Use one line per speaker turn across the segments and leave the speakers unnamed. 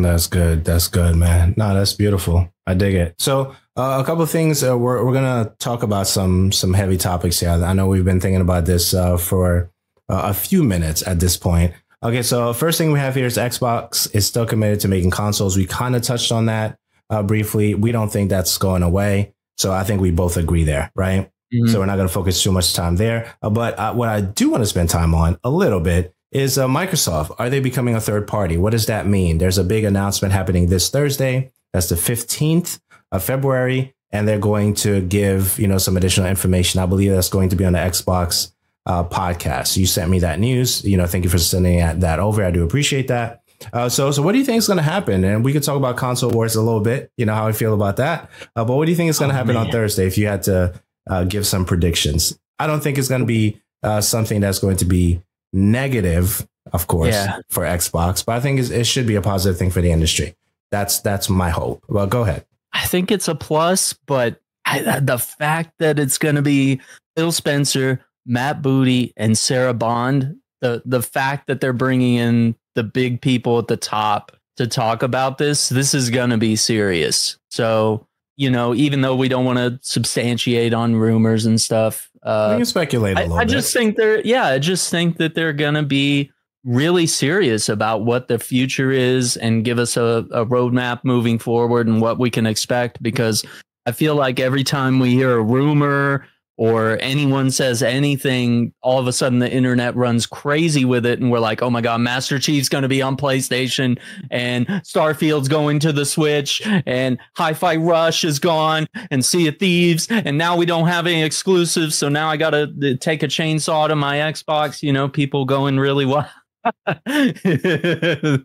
That's good. That's good, man. No, that's beautiful. I dig it. So, uh, a couple of things. Uh, we're we're gonna talk about some some heavy topics here. I know we've been thinking about this uh, for uh, a few minutes at this point. Okay, so first thing we have here is Xbox is still committed to making consoles. We kind of touched on that uh, briefly. We don't think that's going away. So I think we both agree there, right? Mm-hmm. So we're not going to focus too much time there. Uh, but what I do want to spend time on a little bit is uh, Microsoft. Are they becoming a third party? What does that mean? There's a big announcement happening this Thursday. That's the 15th of February. And they're going to give, you know, some additional information. I believe that's going to be on the Xbox uh, podcast. You sent me that news. You know, thank you for sending that over. I do appreciate that. Uh, so, so what do you think is going to happen? And we could talk about console wars a little bit. You know how I feel about that. Uh, but what do you think is going to oh, happen on Thursday if you had to uh, give some predictions? I don't think it's going to be uh, something that's going to be negative, of course, yeah. for Xbox, but I think it should be a positive thing for the industry. That's that's my hope. Well, go ahead.
I think it's a plus, but I, the fact that it's going to be Phil Spencer, Matt Booty, and Sarah Bond, the the fact that they're bringing in the big people at the top to talk about this, this is going to be serious. So, you know, even though we don't want to substantiate on rumors and stuff,
uh, we can speculate a little I,
I just think they're, yeah, I just think that they're going to be really serious about what the future is and give us a, a roadmap moving forward and what we can expect because I feel like every time we hear a rumor or anyone says anything, all of a sudden the internet runs crazy with it. And we're like, oh my God, Master Chief's going to be on PlayStation and Starfield's going to the Switch and Hi Fi Rush is gone and Sea of Thieves. And now we don't have any exclusives. So now I got to uh, take a chainsaw to my Xbox. You know, people going really wild. right, people,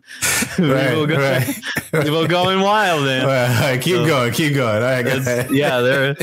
go, right. people going wild, man.
Right, keep so, going, keep going. All right,
yeah, they're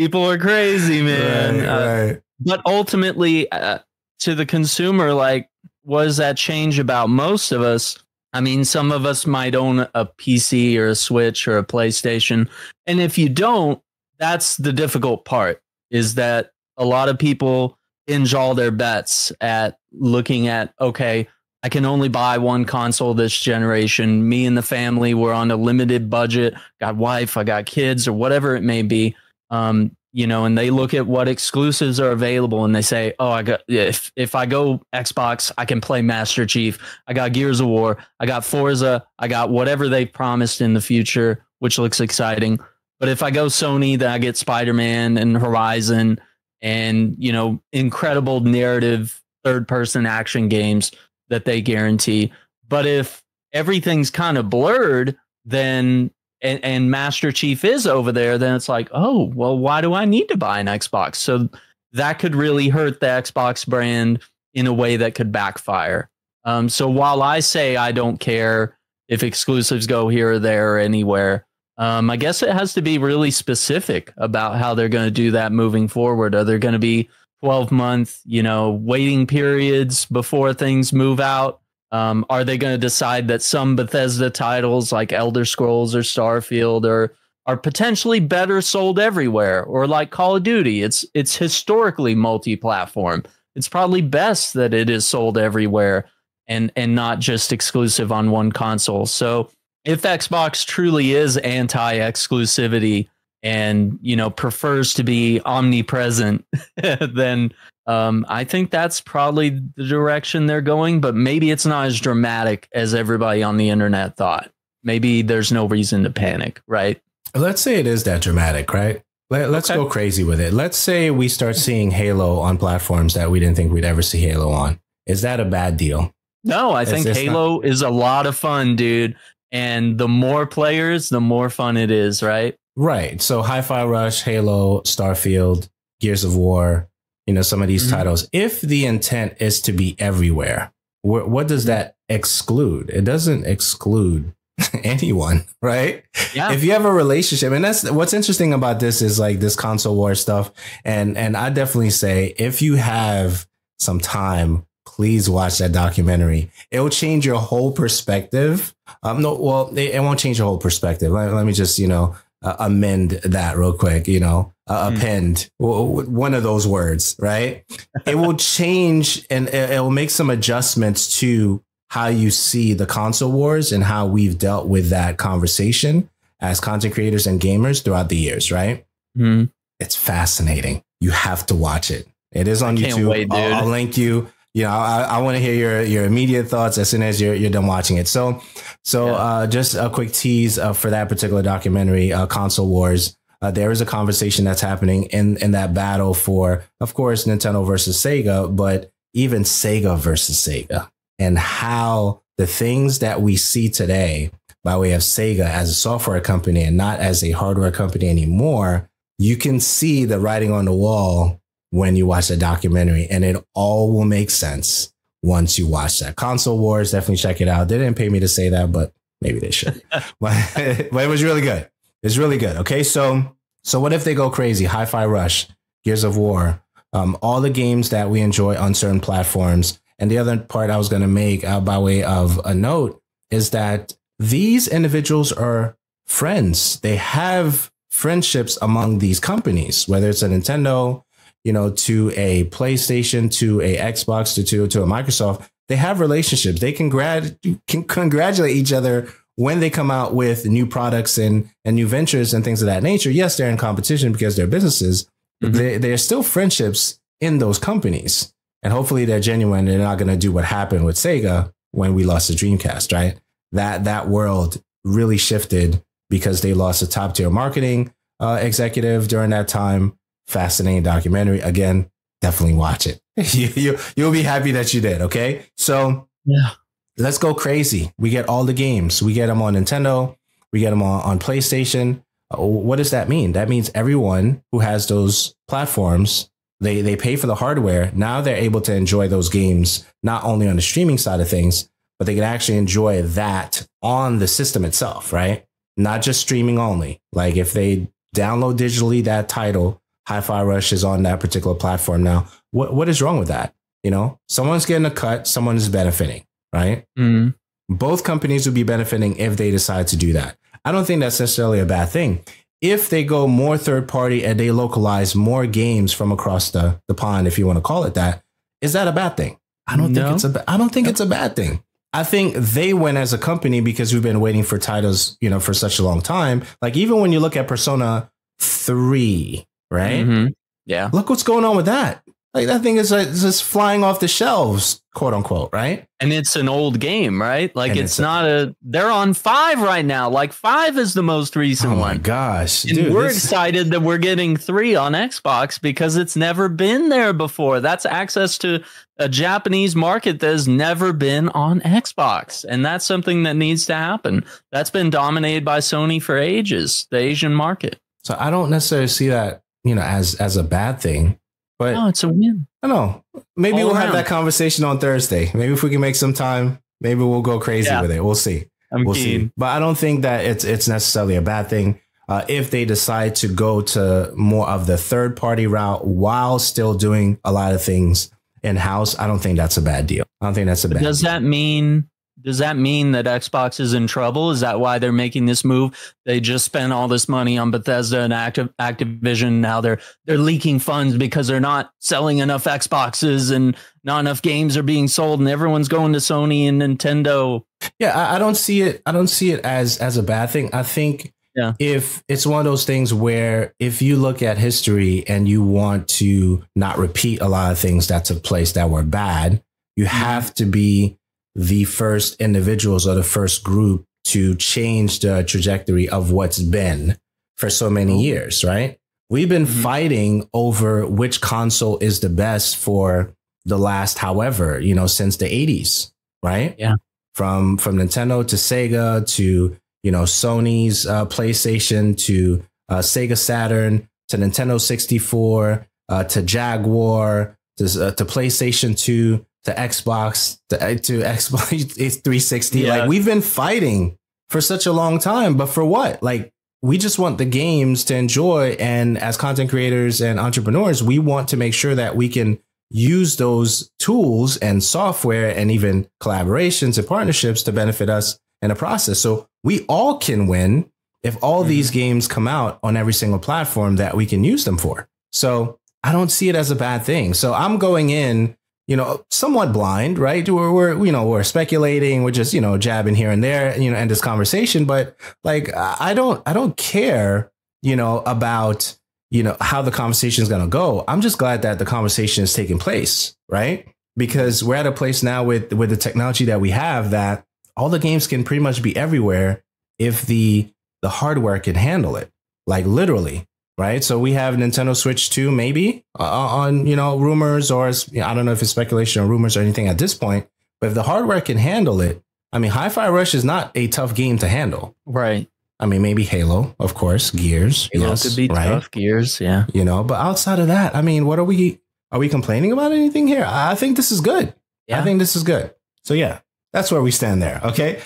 people are crazy, man. Right, uh, right. But ultimately, uh, to the consumer, like, what does that change about most of us? I mean, some of us might own a PC or a Switch or a PlayStation. And if you don't, that's the difficult part is that a lot of people hinge all their bets at looking at, okay, I can only buy one console this generation. Me and the family, we're on a limited budget, got wife, I got kids, or whatever it may be um, you know, and they look at what exclusives are available and they say, "Oh, I got if if I go Xbox, I can play Master Chief. I got Gears of War. I got Forza. I got whatever they promised in the future, which looks exciting. But if I go Sony, then I get Spider Man and Horizon, and you know, incredible narrative third person action games that they guarantee. But if everything's kind of blurred, then and, and Master Chief is over there, then it's like, oh, well, why do I need to buy an Xbox? So that could really hurt the Xbox brand in a way that could backfire. Um, so while I say I don't care if exclusives go here or there or anywhere, um, I guess it has to be really specific about how they're going to do that moving forward. Are there going to be 12 month, you know, waiting periods before things move out? Um, are they going to decide that some Bethesda titles like Elder Scrolls or Starfield are are potentially better sold everywhere, or like Call of Duty? It's it's historically multi-platform. It's probably best that it is sold everywhere and and not just exclusive on one console. So if Xbox truly is anti-exclusivity and you know prefers to be omnipresent, then um, I think that's probably the direction they're going, but maybe it's not as dramatic as everybody on the internet thought. Maybe there's no reason to panic, right?
Let's say it is that dramatic, right? Let, us okay. go crazy with it. Let's say we start seeing Halo on platforms that we didn't think we'd ever see Halo on. Is that a bad deal?
No, I is think Halo not- is a lot of fun, dude. And the more players, the more fun it is, right?
Right. So Hi Fi Rush, Halo, Starfield, Gears of War, you know, some of these mm-hmm. titles. If the intent is to be everywhere, wh- what does that exclude? It doesn't exclude anyone, right? Yeah. If you have a relationship, and that's what's interesting about this is like this console war stuff. And and I definitely say if you have some time, please watch that documentary. It will change your whole perspective. Um, no, well, it, it won't change your whole perspective. Let, let me just, you know, uh, amend that real quick, you know, uh, mm. append one of those words, right? it will change and it will make some adjustments to how you see the console wars and how we've dealt with that conversation as content creators and gamers throughout the years, right? Mm-hmm. It's fascinating. You have to watch it. It is on YouTube. Wait, I'll, I'll, link you. You know, I, I want to hear your your immediate thoughts as soon as you're you're done watching it. So, so yeah. uh, just a quick tease uh, for that particular documentary, uh, Console Wars. Uh, there is a conversation that's happening in in that battle for, of course, Nintendo versus Sega, but even Sega versus Sega, and how the things that we see today by way of Sega as a software company and not as a hardware company anymore, you can see the writing on the wall when you watch the documentary, and it all will make sense once you watch that. Console Wars, definitely check it out. They didn't pay me to say that, but maybe they should. but, but it was really good. It's really good. Okay, so so what if they go crazy? Hi-Fi Rush, Gears of War, um, all the games that we enjoy on certain platforms. And the other part I was going to make uh, by way of a note is that these individuals are friends. They have friendships among these companies, whether it's a Nintendo, you know, to a PlayStation, to a Xbox, to to, to a Microsoft. They have relationships. They can, grad, can congratulate each other when they come out with new products and, and new ventures and things of that nature. Yes, they're in competition because they're businesses, mm-hmm. they, they're still friendships in those companies. And hopefully they're genuine. They're not going to do what happened with Sega when we lost the Dreamcast, right? That that world really shifted because they lost a top tier marketing uh, executive during that time. Fascinating documentary. Again, definitely watch it. you, you you'll be happy that you did. Okay, so
yeah,
let's go crazy. We get all the games. We get them on Nintendo. We get them on, on PlayStation. Uh, what does that mean? That means everyone who has those platforms, they they pay for the hardware. Now they're able to enjoy those games not only on the streaming side of things, but they can actually enjoy that on the system itself, right? Not just streaming only. Like if they download digitally that title, Hi-Fi Rush is on that particular platform now. What what is wrong with that? You know, someone's getting a cut, someone is benefiting, right? Mm-hmm. Both companies would be benefiting if they decide to do that. I don't think that's necessarily a bad thing. If they go more third party and they localize more games from across the, the pond, if you want to call it that, is that a bad thing? I don't no. think it's a I don't think it's a bad thing. I think they win as a company because we've been waiting for titles, you know, for such a long time. Like even when you look at Persona 3, right? Mm-hmm.
Yeah.
Look what's going on with that. Like that thing is like, just flying off the shelves, quote unquote, right?
And it's an old game, right? Like it's, it's, not a, They're on five right now. Like five is the most recent
oh
one.
gosh,
and dude, we're this... excited that we're getting three on Xbox because it's never been there before. That's access to a Japanese market that has never been on Xbox, and that's something that needs to happen. That's been dominated by Sony for ages, the Asian market.
So I don't necessarily see that, you know, as as a bad thing. But
no, it's a win.
I know. Maybe All we'll around. have that conversation on Thursday. Maybe if we can make some time, maybe we'll go crazy yeah. with it. We'll see.
I'm
we'll
keen.
see. But I don't think that it's it's necessarily a bad thing. Uh, if they decide to go to more of the third party route while still doing a lot of things in house, I don't think that's a bad deal. I don't think that's a bad.
Does
deal.
that mean does that mean that Xbox is in trouble? Is that why they're making this move? They just spent all this money on Bethesda and Activ- Activision. Now they're they're leaking funds because they're not selling enough Xboxes and not enough games are being sold, and everyone's going to Sony and Nintendo.
Yeah, I, I don't see it. I don't see it as as a bad thing. I think yeah. if it's one of those things where if you look at history and you want to not repeat a lot of things that took place that were bad, you mm-hmm. have to be the first individuals or the first group to change the trajectory of what's been for so many oh. years, right? We've been mm-hmm. fighting over which console is the best for the last however, you know, since the 80s, right?
Yeah.
From from Nintendo to Sega to, you know, Sony's uh, PlayStation to uh, Sega Saturn to Nintendo 64 uh, to Jaguar to, uh, to PlayStation 2 to Xbox to, uh, to Xbox 360. Yeah. Like we've been fighting for such a long time, but for what? Like we just want the games to enjoy. And as content creators and entrepreneurs, we want to make sure that we can use those tools and software and even collaborations and partnerships to benefit us in the process. So we all can win if all mm-hmm. these games come out on every single platform that we can use them for. So I don't see it as a bad thing. So I'm going in you know, somewhat blind, right? We're, we're, you know, we're speculating, we're just, you know, jabbing here and there, you know, end this conversation. But like, I don't, I don't care, you know, about, you know, how the conversation is going to go. I'm just glad that the conversation is taking place, right? Because we're at a place now with, with the technology that we have that all the games can pretty much be everywhere if the, the hardware can handle it, like literally right? So we have Nintendo Switch 2 maybe uh, on, you know, rumors or I don't know if it's speculation or rumors or anything at this point, but if the hardware can handle it, I mean, Hi-Fi Rush is not a tough game to handle.
Right.
I mean, maybe Halo, of course, Gears. Halo yes,
could be right? tough. Gears, yeah.
You know, but outside of that, I mean, what are we? Are we complaining about anything here? I think this is good. Yeah. I think this is good. So yeah, that's where we stand there. Okay.